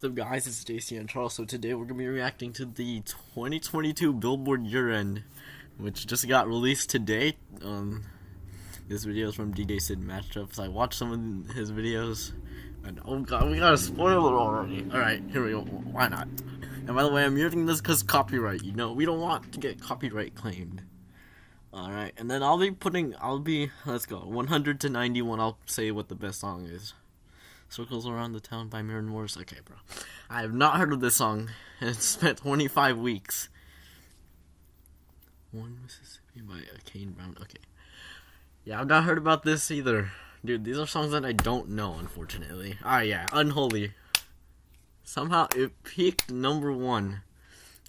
What's up guys, it's JC and Charles. So today we're to be reacting to the 2022 Billboard Year End, which just got released today. Um, this video is from DJ Sid Matchups. I watched some of his videos, and oh god, we got a spoiler already. Alright, here we go. Why not? And by the way, I'm muting this because copyright, you know, we don't want to get copyright claimed. Alright, and then I'll be putting, I'll be, let's go, 100 to 91, I'll say what the best song is. Circles Around the Town by Maren Morris. Okay, bro. I have not heard of this song, it's spent 25 weeks. One Mississippi by Kane Brown. Okay. Yeah, I've not heard about this either. Dude, these are songs that I don't know, unfortunately. Ah, yeah. Unholy. Somehow it peaked number one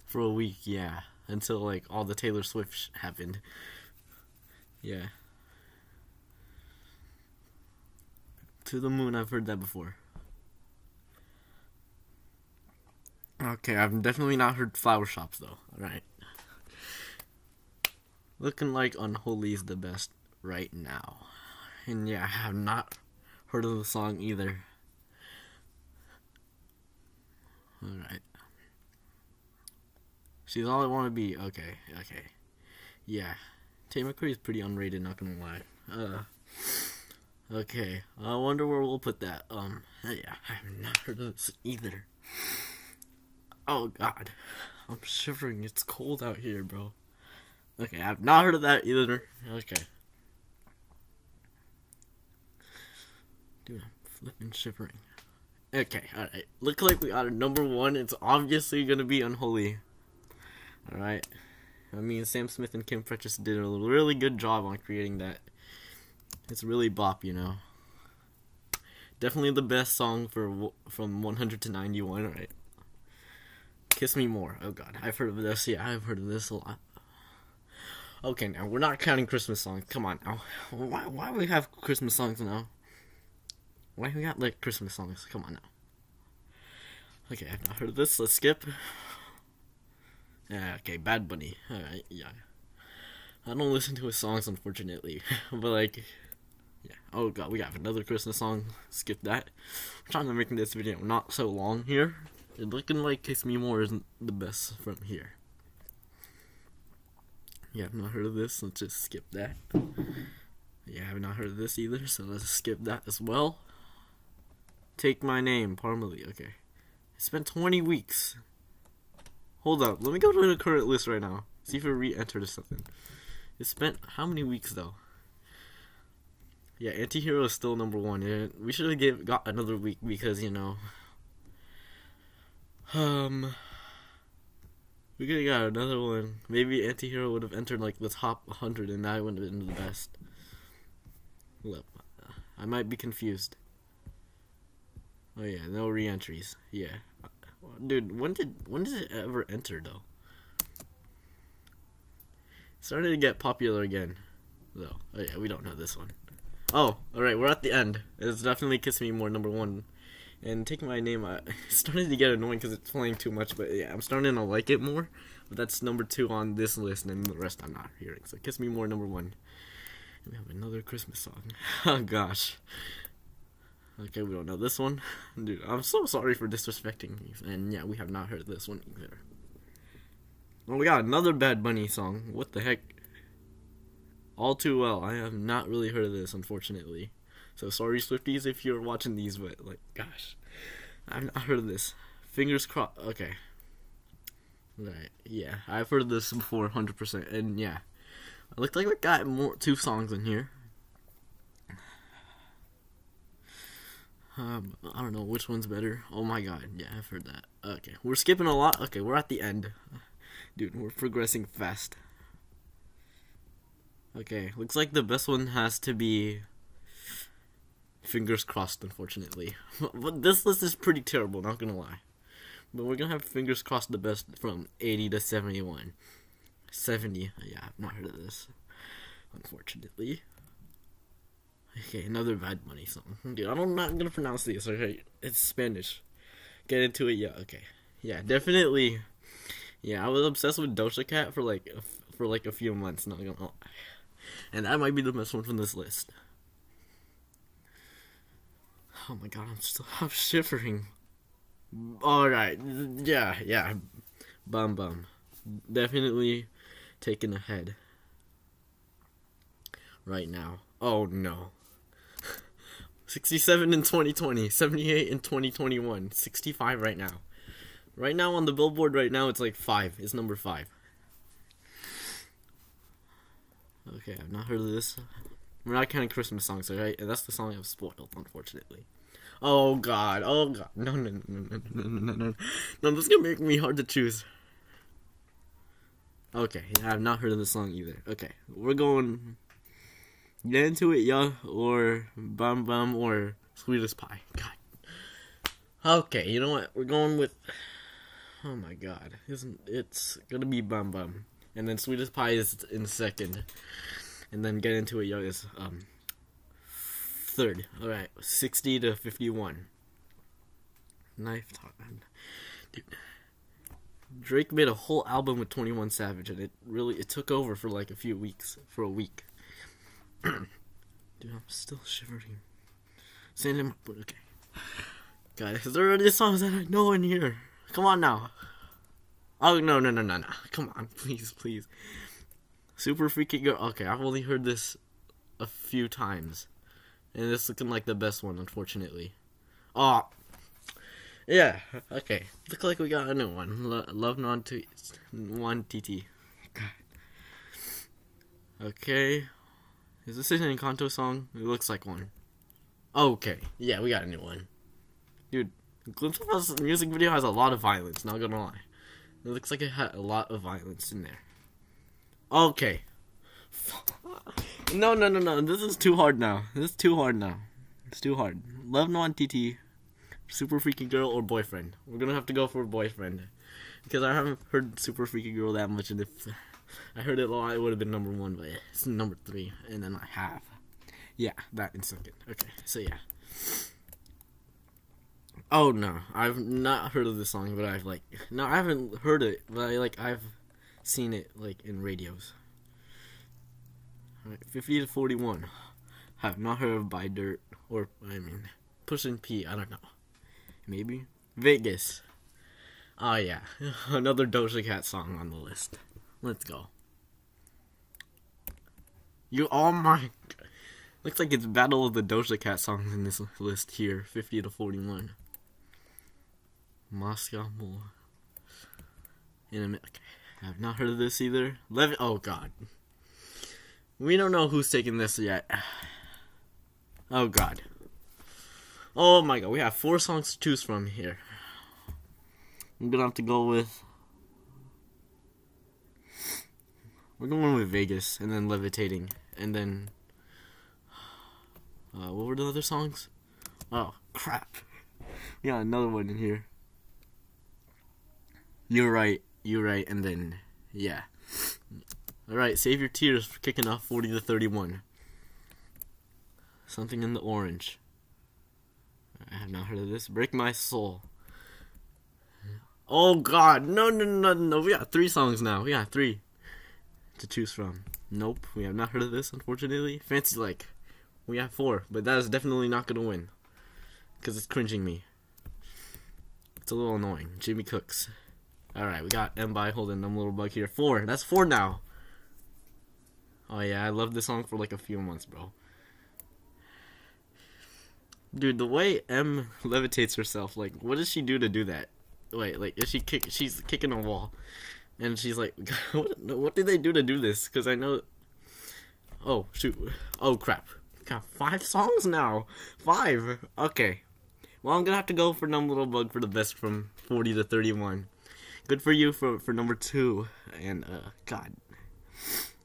for a week, yeah. Until, like, all the Taylor Swift happened. Yeah. To the moon, I've heard that before. Okay, I've definitely not heard Flower Shops though. Alright. Looking like Unholy is the best right now. And yeah, I have not heard of the song either. Alright. She's all I want to be. Okay, okay. Yeah. Tay is pretty unrated, not gonna lie. Uh. Okay, I wonder where we'll put that. Um, yeah, I have not heard of this either. Oh god, I'm shivering. It's cold out here, bro. Okay, I've not heard of that either. Okay. Dude, I'm flipping shivering. Okay, alright. Look like we got a number one. It's obviously gonna be Unholy. Alright. I mean, Sam Smith and Kim Petras did a really good job on creating that it's really bop, you know. Definitely the best song for from 100 to 91, right? Kiss Me More. Oh god, I've heard of this. Yeah, I've heard of this a lot. Okay, now we're not counting Christmas songs. Come on now. Why why do we have Christmas songs now? Why we got like Christmas songs? Come on now. Okay, I've not heard of this. Let's skip. Yeah, okay, Bad Bunny. Alright, yeah. I don't listen to his songs unfortunately. but like yeah. Oh god, we have another Christmas song. Skip that. I'm trying to make this video not so long here. It looking like Kiss Me More isn't the best from here. Yeah, I've not heard of this. Let's just skip that. Yeah, I've not heard of this either, so let's skip that as well. Take My Name, Parmalee. Okay. I spent 20 weeks. Hold up. Let me go to the current list right now. See if it re-entered or something. It spent how many weeks, though? Yeah, Antihero is still number one. Yeah, we should have got another week because you know, um, we could have got another one. Maybe Antihero would have entered like the top 100, and I would have been the best. Look, I might be confused. Oh yeah, no re-entries. Yeah, dude, when did when did it ever enter though? started to get popular again, though. Oh yeah, we don't know this one. Oh, alright, we're at the end. It's definitely Kiss Me More number one. And taking my name, I started to get annoying because it's playing too much, but yeah, I'm starting to like it more. But that's number two on this list, and the rest I'm not hearing. So Kiss Me More number one. And we have another Christmas song. oh gosh. Okay, we don't know this one. Dude, I'm so sorry for disrespecting. And yeah, we have not heard this one either. Well, we got another Bad Bunny song. What the heck? All Too Well. I have not really heard of this, unfortunately. So sorry, Swifties, if you're watching these, but like, gosh, I've not heard of this. Fingers crossed. Okay. Right. Yeah, I've heard this before, hundred percent, and yeah, it looked like we got more two songs in here. Um, I don't know which one's better. Oh my god, yeah, I've heard that. Okay, we're skipping a lot. Okay, we're at the end. Dude, we're progressing fast. Okay, looks like the best one has to be fingers crossed, unfortunately. but this list is pretty terrible, not gonna lie. But we're gonna have fingers crossed the best from 80 to 71. 70, yeah, I've not heard of this, unfortunately. Okay, another Bad Bunny song. Dude, I'm not gonna pronounce this, okay? It's Spanish. Get into it, yeah, okay. Yeah, definitely. Yeah, I was obsessed with Doja Cat for like, for like a few months, not gonna lie and that might be the best one from this list. Oh my god, I'm still I'm shivering. Alright. Yeah, yeah. Bum Bum. Definitely taken ahead. Right now. Oh no. 67 in 2020, 78 in 2021, 65 right now. Right now on the billboard right now it's like 5. It's number 5. Okay, I've not heard of this. We're not counting Christmas songs, alright? And that's the song I've spoiled, unfortunately. Oh god, oh god. No, no, no, no, no, no, no, no. this is gonna make me hard to choose. Okay, yeah, I've not heard of the song either. Okay, we're going Get Into It, yeah, or Bum Bum, or Sweetest Pie. God. Okay, you know what? We're going with. Oh my god. Isn't it's gonna be Bum Bum. And then Sweetest Pie is in second. And then Get Into It, yeah, is, um, third. Alright, 60 to 51. Knife time. Dude. Drake made a whole album with 21 Savage and it really it took over for like a few weeks for a week. Dude, I'm still shivering. Sand him, boot, okay. Guys, there are these songs that I know in here. Come on now. Oh no no no no no. Come on, please, please. Super freaking girl okay, I've only heard this a few times. And it's looking like the best one, unfortunately. Oh, yeah. Okay. Look like we got a new one. Lo- love non t one TT. Okay. Is this an Encanto song? It looks like one. Okay. Yeah, we got a new one. Dude, Glimpse of Us music video has a lot of violence, not gonna lie. It looks like it had a lot of violence in there. Okay. No, no, no, no. This is too hard now. This is too hard now. It's too hard. Love Nwantiti, Super Freaky Girl, or Boyfriend. We're gonna have to go for Boyfriend. Because I haven't heard Super Freaky Girl that much, and if I heard it a lot, it would have been number one, but it's number three, and then I have. Yeah, that in second. Okay, so yeah. Oh no, I've not heard of this song, but I've like no, I haven't heard it, but I like I've seen it like in radios. Right, 50 to 41. Have not heard of by Dirt or I mean Pushing P. I don't know. Maybe Vegas. Oh yeah, another Doja Cat song on the list. Let's go. You oh my. Looks like it's Battle of the Doja Cat songs in this list here, 50 to 41. Moscow Mule. In a minute. Okay. I've not heard of this either. Levin. Oh god. We don't know who's taking this yet. Oh god. Oh my god, we have four songs to choose from here. I'm gonna have to go with. We're going with Vegas and then Levitating and then. Uh, what were the other songs? Oh, crap. We got another one in here. You're right, you're right, and then. Yeah. Alright, save your tears for kicking off 40 to 31. Something in the orange. I have not heard of this. Break My Soul. Oh god, no, no, no, no. We got three songs now. We got three to choose from. Nope, we have not heard of this, unfortunately. Fancy Like. We have four, but that is definitely not going to win. Because it's cringing me. It's a little annoying. Jimmy Cooks. Alright, we got M by holding them little bug here. Four. That's four now. Oh yeah, I love this song for like a few months, bro. Dude, the way Em levitates herself, like, what does she do to do that? Wait, like, is she kick? She's kicking a wall, and she's like, what, what did they do to do this? Because I know. Oh shoot! Oh crap! Got five songs now. Five. Okay. Well, I'm gonna have to go for Numb Little Bug for the best from 40 to 31. Good for you for for number two. And uh, God.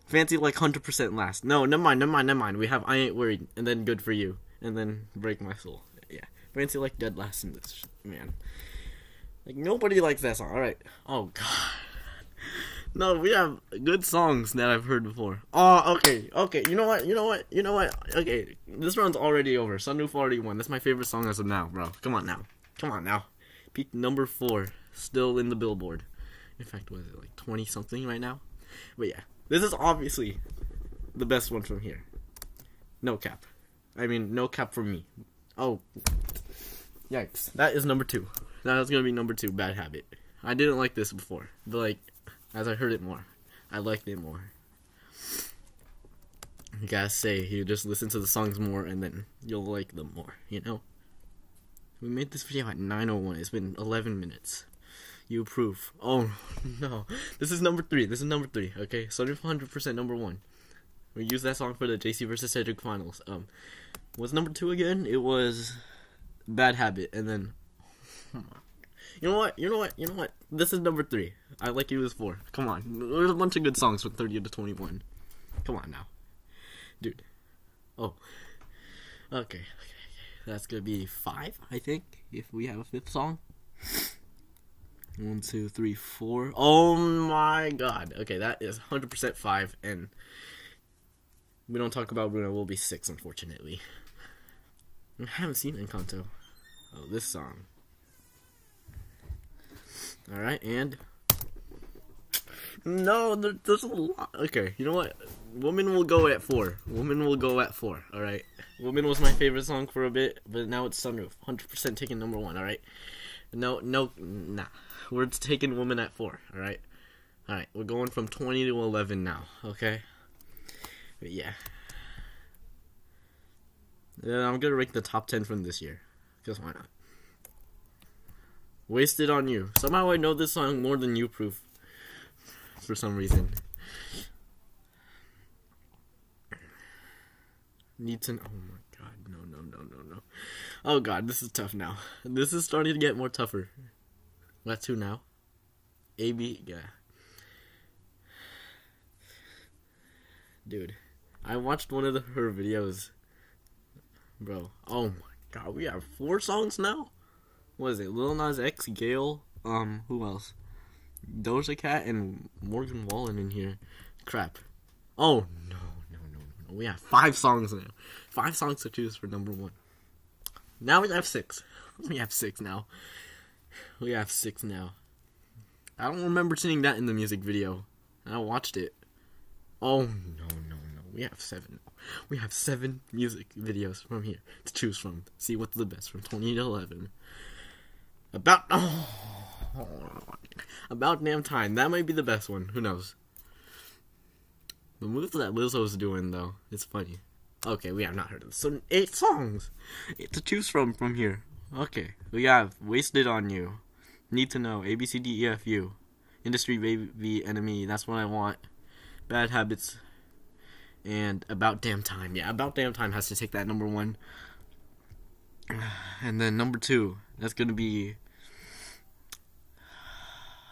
Fancy like 100% last. No, never mind, never mind, never mind. We have I Ain't Worried, and then Good For You, and then Break My Soul. Yeah. Fancy like dead last in this, man. Like, nobody likes that song. Alright. Oh, God. No, we have good songs that I've heard before. Oh, okay, okay. You know what? You know what? You know what? Okay, this round's already over. Sunroof already won. That's my favorite song as of now, bro. Come on now. Come on now. Peak number four, still in the Billboard. In fact, was it like 20 something right now? But yeah, this is obviously the best one from here. No cap. I mean, no cap for me. Oh. Yikes. That is number two. That was gonna be number two, Bad Habit. I didn't like this before, but like as I heard it more, I liked it more. You gotta say, you just listen to the songs more, and then you'll like them more. You know. We made this video at 9:01. It's been 11 minutes. You approve? Oh no, this is number three. This is number three. Okay, so 100 percent number one. We used that song for the JC versus Cedric finals. Um, was number two again? It was Bad Habit, and then you know what? You know what? You know what? This is number three. I like you as four. Come on, there's a bunch of good songs from 30 to 21. Come on now, dude. Oh, okay, okay, that's gonna be five, I think, if we have a fifth song. One, two, three, four. Oh my god. Okay, that is 100% five, and we don't talk about Bruno. We'll be six, unfortunately. I haven't seen Encanto. Oh, this song. Alright, and. No, there, there's a lot. Okay, you know what? Woman will go at four. Woman will go at four, alright? Woman was my favorite song for a bit, but now it's Sunroof. 100% taking number one, alright? No, no, nah. We're taking Woman at four, alright? Alright, we're going from 20 to 11 now, okay? But yeah. Yeah, I'm gonna rank the top 10 from this year. Because why not? Wasted on You. Somehow I know this song more than you, Proof. For some reason. Need to. Oh my god. No, no, no, no, no. Oh god, this is tough now. This is starting to get more tougher. That's who now? AB. Yeah. Dude. I watched one of the, her videos. Bro. Oh my god. We have four songs now? what is it? Lil Nas X, Gayle, um, who else? Doja Cat and Morgan Wallen in here. Crap. Oh no, no, no, no. We have five songs now. Five songs to choose for number one. Now we have six. We have six now. We have six now. I don't remember seeing that in the music video. I watched it. Oh no, no, no. We have seven. We have seven music videos from here to choose from. See what's the best from 20 to 11. About oh, about damn time. That might be the best one. Who knows? The moves that Lizzo's doing though, it's funny. Okay, we have not heard of this. So eight songs to choose from from here. Okay, we have "Wasted on You," "Need to Know," "A B C D E F U," "Industry Baby Enemy." That's what I want. "Bad Habits," and "About Damn Time." Yeah, "About Damn Time" has to take that number one. And then number two, that's gonna be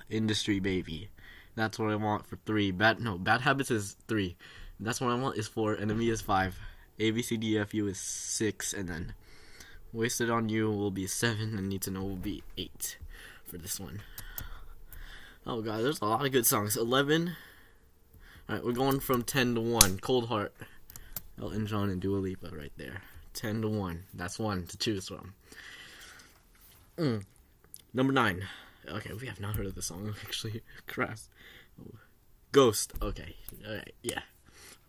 industry baby. That's what I want for three. Bad no, bad habits is three. That's what I want is four. Enemy is five. A B C D F U is six, and then wasted on you will be seven, and need to know will be eight for this one. Oh god, there's a lot of good songs. Eleven. All right, we're going from ten to one. Cold Heart, Elton John and Dua Lipa right there. Ten to one. That's one to choose from. Mm. Number nine. Okay, we have not heard of the song actually. Crass. Ghost. Okay. Alright, yeah.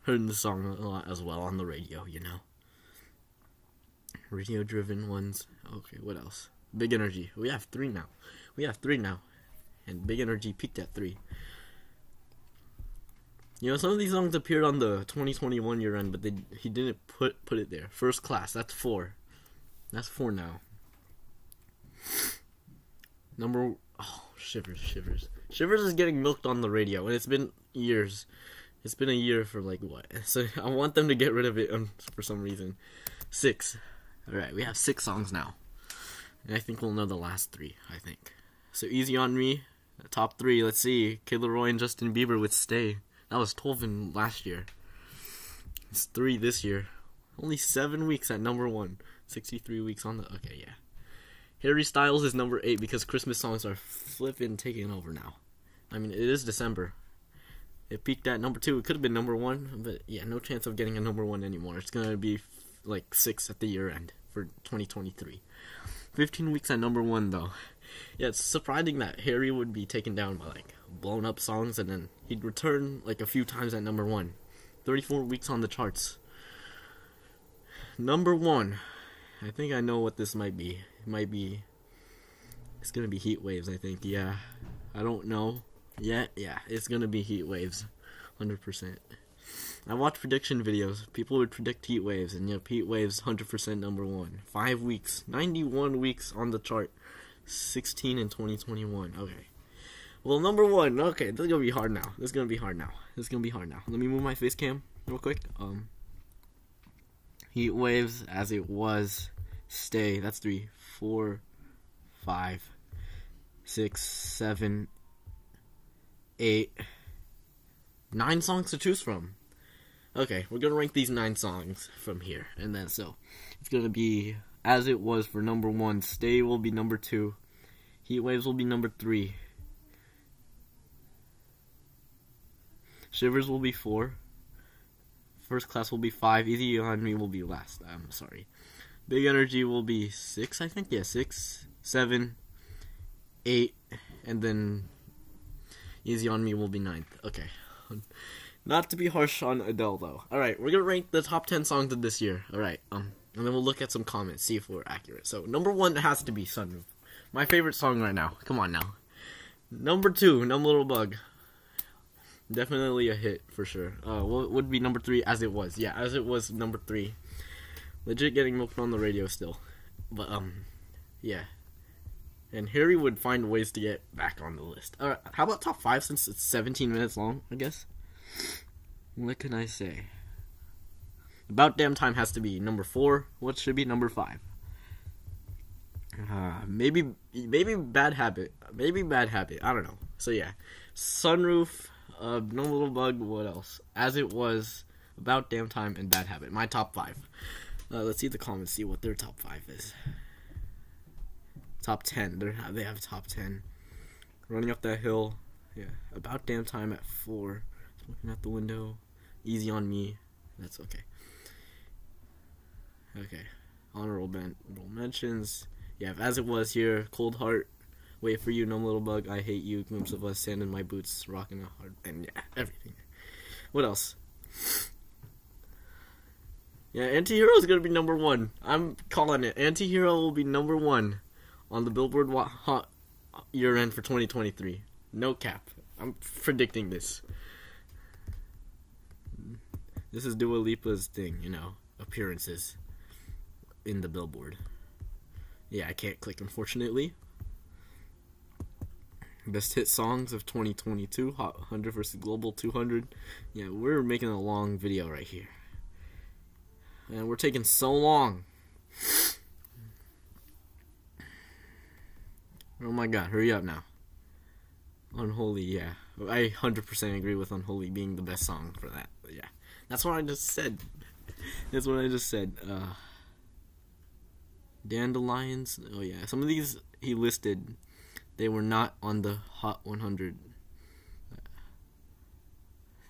Heard the song a lot as well on the radio, you know. Radio driven ones. Okay, what else? Big Energy. We have three now. We have three now. And Big Energy peaked at three. You know, some of these songs appeared on the 2021 year end, but they he didn't put put it there. First class, that's four. That's four now. Number oh shivers, shivers, shivers is getting milked on the radio, and it's been years. It's been a year for like what? So I want them to get rid of it um, for some reason. Six. All right, we have six songs now, and I think we'll know the last three. I think. So easy on me. Top three. Let's see. Kid LAROI and Justin Bieber with "Stay." That was twelve in last year. It's three this year. Only seven weeks at number one. Sixty-three weeks on the. Okay, yeah. Harry Styles is number eight because Christmas songs are flipping taking over now. I mean, it is December. It peaked at number two. It could have been number one, but yeah, no chance of getting a number one anymore. It's gonna be like six at the year end for 2023. 15 weeks at number one though. Yeah, it's surprising that Harry would be taken down by like blown up songs and then he'd return like a few times at number one. 34 weeks on the charts. Number one. I think I know what this might be. It might be It's gonna be heat waves, I think. Yeah, I don't know yet. Yeah, it's gonna be heat waves, hundred percent. I watch prediction videos. People would predict heat waves, and yep, heat waves, hundred percent number one. Five weeks, ninety-one weeks on the chart, sixteen in twenty twenty-one. Okay. Well, number one. Okay, this is gonna be hard now. This is gonna be hard now. This is gonna be hard now. Let me move my face cam real quick. Um, heat waves as it was. Stay. That's three, four, five, six, seven, eight, nine songs to choose from. Okay, we're gonna rank these nine songs from here, and then so it's gonna be as it was for number one. Stay will be number two. Heat waves will be number three. Shivers will be four. First class will be five. Easy on me will be last. I'm sorry. Big energy will be six, I think. Yeah, six, seven, eight, and then Easy on me will be ninth. Okay. Not to be harsh on Adele though. Alright, we're gonna rank the top ten songs of this year. Alright, um and then we'll look at some comments, see if we're accurate. So number one has to be Sunroof. My favorite song right now. Come on now. Number two, Numb Little Bug. Definitely a hit for sure. Uh, what would be number three as it was? Yeah, as it was number three. Legit getting milked on the radio still, but um, yeah. And Harry would find ways to get back on the list. Alright, how about top five since it's 17 minutes long? I guess. What can I say? About damn time has to be number four. What should be number five? Uh, maybe maybe bad habit. Maybe bad habit. I don't know. So yeah, sunroof. Uh, no little bug. What else? As it was. About damn time and bad habit. My top five. Uh, let's see the comments. See what their top five is. Top ten. They they have top ten. Running up that hill. Yeah. About damn time at four. Looking out the window. Easy on me. That's okay. Okay. Honorable mentions. Yeah, as it was here. Cold heart. Wait for you, numb little bug. I hate you. Glimpse of us. Sand in my boots. Rocking a heart. And yeah, everything. What else? Yeah, Antihero is gonna be number one. I'm calling it. Antihero will be number one on the Billboard Hot Year End for 2023. No cap. I'm predicting this. This is Dua Lipa's thing, you know, appearances in the Billboard. Yeah, I can't click, unfortunately. Best hit songs of 2022, Hot 100 versus Global 200. Yeah, we're making a long video right here. And we're taking so long. Oh my god, hurry up now. Unholy, yeah. I 100% agree with Unholy being the best song for that. Yeah. That's what I just said. That's what I just said. Uh, Dandelions. Oh yeah, some of these he listed, they were not on the Hot 100.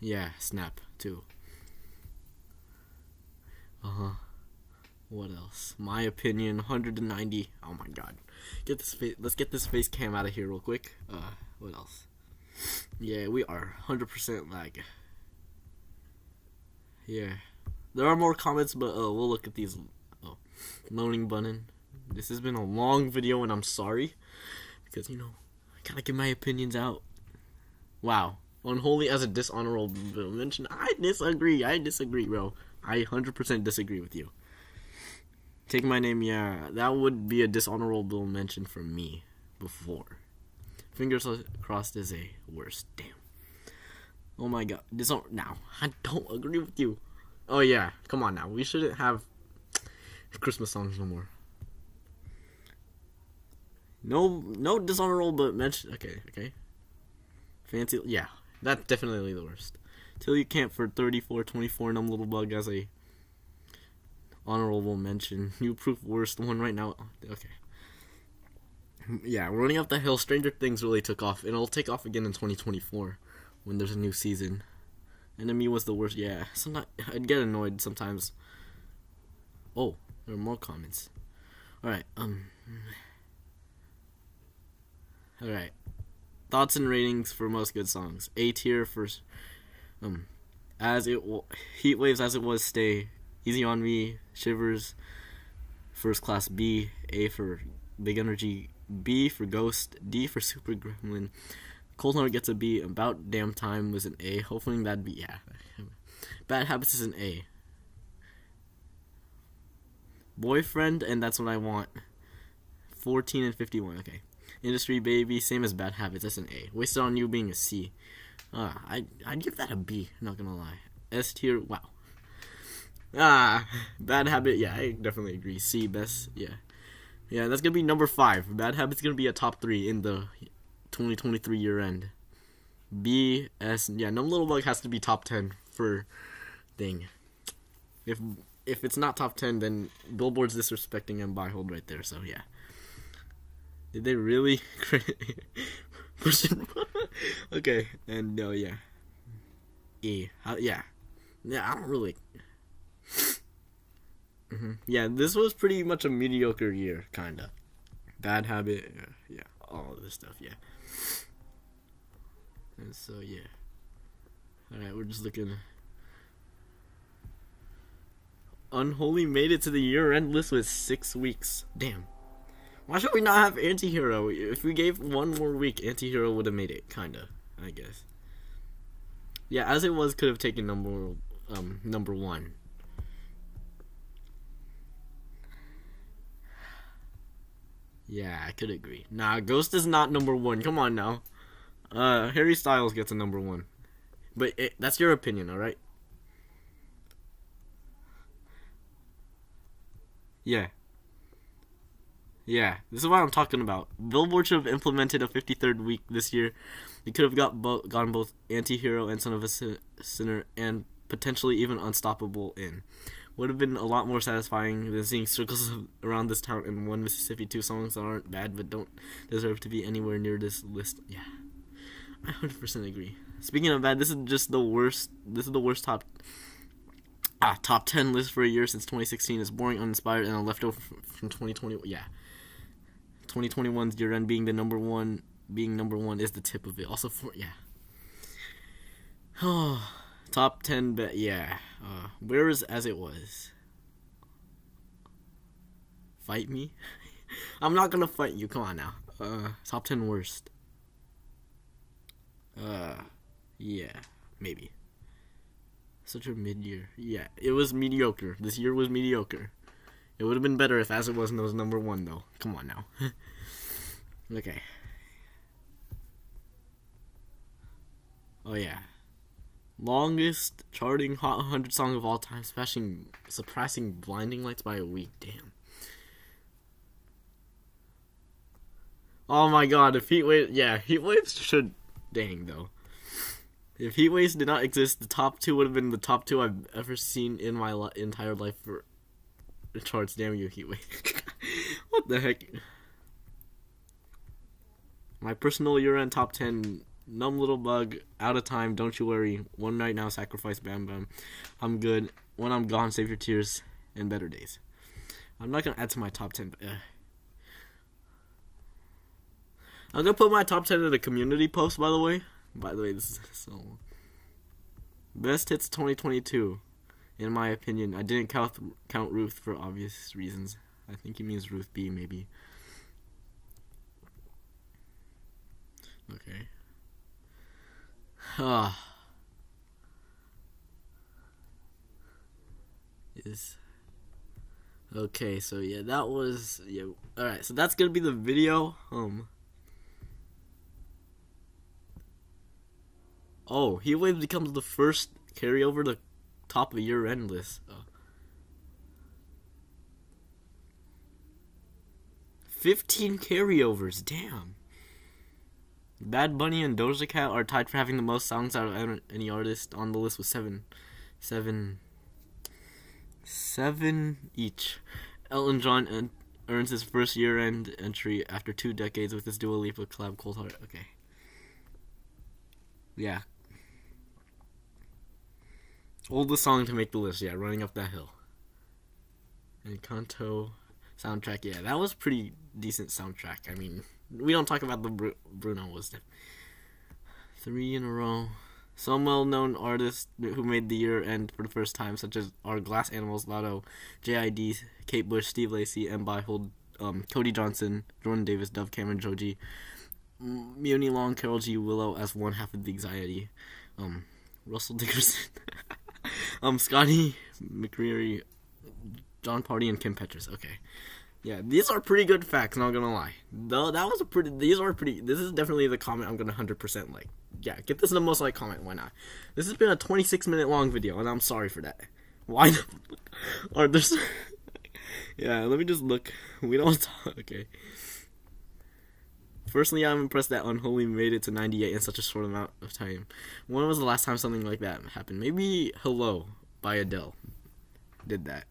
Yeah, Snap too. Uh huh. What else? My opinion, 190. Oh my god. Get this face. Let's get this face cam out of here real quick. Uh, what else? Yeah, we are 100% lag. Yeah. There are more comments, but uh, we'll look at these. Oh, moaning button. This has been a long video, and I'm sorry because you know I gotta get my opinions out. Wow, unholy as a dishonorable mention. I disagree. I disagree, bro. I 100% disagree with you. Take my name, yeah. That would be a dishonorable mention from me before. Fingers crossed is a worst. Damn. Oh my god. This don't now. I don't agree with you. Oh yeah. Come on now. We shouldn't have Christmas songs no more. No no dishonorable but mention okay, okay. Fancy yeah. That's definitely the worst. Till you can't for 34 24 numb little bug as a honorable mention. New proof worst one right now. Okay. Yeah, running up the hill, Stranger Things really took off, and it'll take off again in 2024 when there's a new season. Enemy was the worst. Yeah, sometimes I'd get annoyed sometimes. Oh, there are more comments. All right. Um. All right. Thoughts and ratings for most good songs. A tier for um, as it heat waves as it was. Stay easy on me. Shivers. First class B. A for big energy. B for Ghost, D for Super Gremlin. Cold Heart gets a B. About Damn Time was an A. Hopefully that'd be yeah. Bad Habits is an A. Boyfriend, and that's what I want. 14 and 51. Okay. Industry Baby, same as Bad Habits. That's an A. Wasted on You being a C. Uh, I I'd give that a B. Not gonna lie. S tier. Wow. Ah, Bad Habit. Yeah, I definitely agree. C best. Yeah, yeah. That's gonna be number five. Bad Habit's gonna be a top three in the 2023 year end. B S. Yeah, No Little Bug has to be top ten for thing. If if it's not top ten, then Billboard's disrespecting and Beihold right there. So yeah. Did they really? okay, and no, yeah. E. How, yeah. Yeah, I don't really. Mm-hmm. Yeah, this was pretty much a mediocre year, kinda. Bad habit, yeah, yeah, all this stuff, yeah. And so, yeah. Alright, we're just looking. Unholy made it to the year end list with six weeks. Damn. Why should we not have Antihero? If we gave one more week, Antihero would have made it, kinda, I guess. Yeah, as it was, could have taken number um number one. Yeah, I could agree. Nah, Ghost is not number one. Come on now. Uh, Harry Styles gets a number one, but it, that's your opinion, all right? Yeah. Yeah, this is what I'm talking about. Billboard should have implemented a 53rd week this year. We could have got bo- gotten both Anti-Hero and Son of a Sinner and potentially even Unstoppable in. Would have been a lot more satisfying than seeing circles around this town and one Mississippi, two songs that aren't bad but don't deserve to be anywhere near this list. Yeah, I 100% agree. Speaking of that, this is just the worst. This is the worst top ah top 10 list for a year since 2016. It's boring, uninspired, and a leftover from 2020. Yeah. 2021's year end being the number one, being number one is the tip of it. Also, for yeah. Oh, top ten, but yeah. Uh, where is as it was? Fight me? I'm not gonna fight you. Come on now. Uh, top ten worst. Uh, yeah, maybe. Such a mid year. Yeah, it was mediocre. This year was mediocre. It would have been better if As It Was was number one, though. Come on now. okay. Oh, yeah. Longest charting Hot 100 song of all time, smashing, surpassing Blinding Lights by a week. Damn. Oh my god, if Heat Waves, yeah, Heat Waves should, dang though. If Heat Waves did not exist, the top two would have been the top two I've ever seen in my li- entire life for charts. Damn you, Heatwave. what the heck? My personal year-end top ten: Numb Little Bug, Out of Time, Don't You Worry, One Night Now, Sacrifice, Bam Bam, I'm Good, When I'm Gone, Save Your Tears, and Better Days. I'm not gonna add to my top ten. But, uh, I'm gonna put my top ten in the community post. By the way, by the way, this is so. long. Best hits 2022 in my opinion. I didn't count count Ruth for obvious reasons. I think he means Ruth B, maybe. Okay. Ah. Is okay. So yeah, that was yeah. All right. So that's gonna be the video. Um. Oh, he Wave becomes the first carryover to top of year end list. Uh, 15 carryovers, damn. Bad Bunny and Doja Cat are tied for having the most songs out of any artist on the list with seven, seven, seven each. Elton John earns his first year-end entry after two decades with his Dua Lipa collab Cold Heart. Okay. Yeah, Oldest song to make the list, yeah, Running Up That Hill. Encanto soundtrack, yeah, that was pretty decent soundtrack. I mean, we don't talk about the Br- Bruno was three in a row. Some well-known artists who made the year end for the first time, such as our Glass Animals, Latto, JID, Kate Bush, Steve Lacy, and Beihold, um, Cody Johnson, Jordan Davis, Dove Cameron, Joji, Muni Long, Karol G. Willow as one half of the anxiety, um, Russell Dickerson, um, Scotty McCreery, Jon Pardi, and Kim Petras. Okay. Yeah, these are pretty good facts. Not gonna lie. Though that was a pretty. These are pretty. This is definitely the comment I'm gonna hundred percent like. Yeah, get this in the most like comment. Why not? This has been a 26 minute long video, and I'm sorry for that. Why the are there? yeah, let me just look. We don't talk. Okay. Firstly, I'm impressed that Unholy made it to 98 in such a short amount of time. When was the last time something like that happened? Maybe Hello by Adele did that.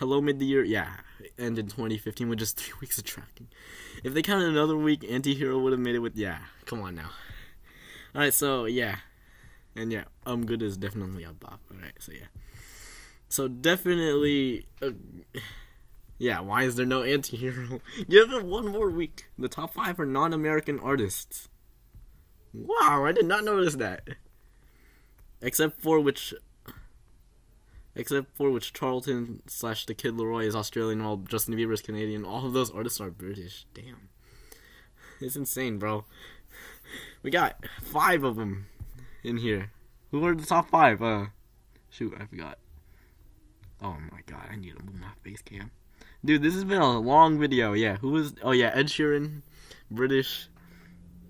Hello Mid the Year, yeah, end ended 2015 with just three weeks of tracking. If they counted another week, Antihero would have made it with, yeah, come on now. Alright, so, yeah. And yeah, I'm Good is definitely a bop. Alright, so yeah. So definitely, uh, yeah, why is there no Antihero? Give it one more week. The top five are non American artists. Wow, I did not notice that. Except for which except for which Charlton slash the Kid LAROI is Australian while Justin Bieber is Canadian. All of those artists are British. Damn. It's insane, bro. We got five of them in here. Who are the top five? Uh, shoot, I forgot. Oh my god, I need to move my face cam. Dude, this has been a long video. Yeah, who was? Oh yeah, Ed Sheeran, British,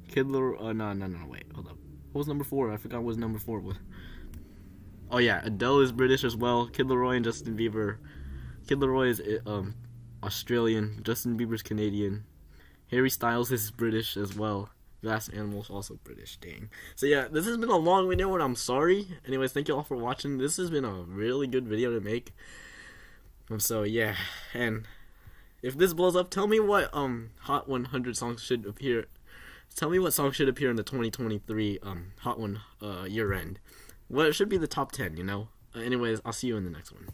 Kid LAROI. Oh no, no, no, wait, hold up. What was number four? I forgot what was number four was. Oh yeah, Adele is British as well. Kid LAROI and Justin Bieber. Kid LAROI is um Australian. Justin Bieber's Canadian. Harry Styles is British as well. Glass Animals also British. Dang. So yeah, this has been a long video, and I'm sorry. Anyways, thank you all for watching. This has been a really good video to make. Um, so yeah, and if this blows up, tell me what um Hot 100 songs should appear. Tell me what songs should appear in the 2023 um Hot One uh year end. Well, it should be the top 10, you know? Anyways, I'll see you in the next one.